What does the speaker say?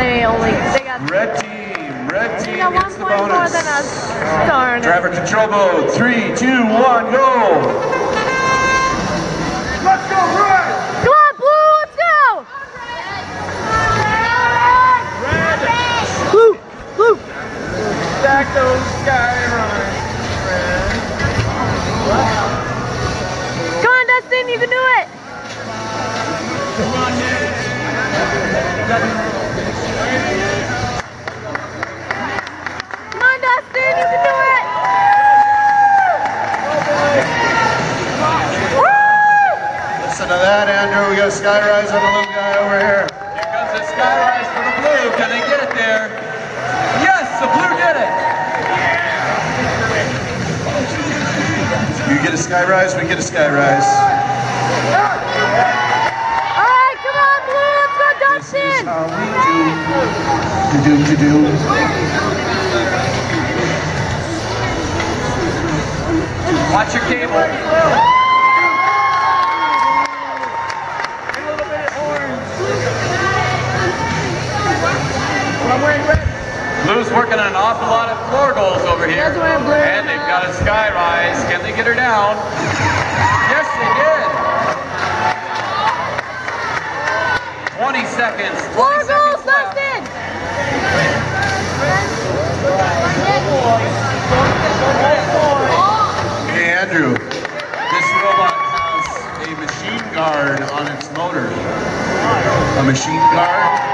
They only, they got... Red team, red team got the bonus. more than us. Darn Driver control mode, three, two, one, go! Let's go, red! Come on, blue, let's go! Red! Blue, blue! Stack those sky red. Come on, Dustin, you can do it! Come on, Nick! To that, Andrew. We got a skyrise on the little guy over here. Here comes the skyrise for the blue. Can they get it there? Yes, the blue did it. You get a skyrise, we get a skyrise. All right, come on, Blue, let's go, This is how we do. To do, to do. Watch your cable. A little bit of orange. I'm wearing red. Blue's working on an awful lot of floor goals over here. That's why I'm blue. And they've got a sky rise. Can they get her down? Yes, they did. 20 seconds. 20 Four seconds goals, left. Dustin. Hey, Andrew. This robot has a machine guard on its motor. A machine guard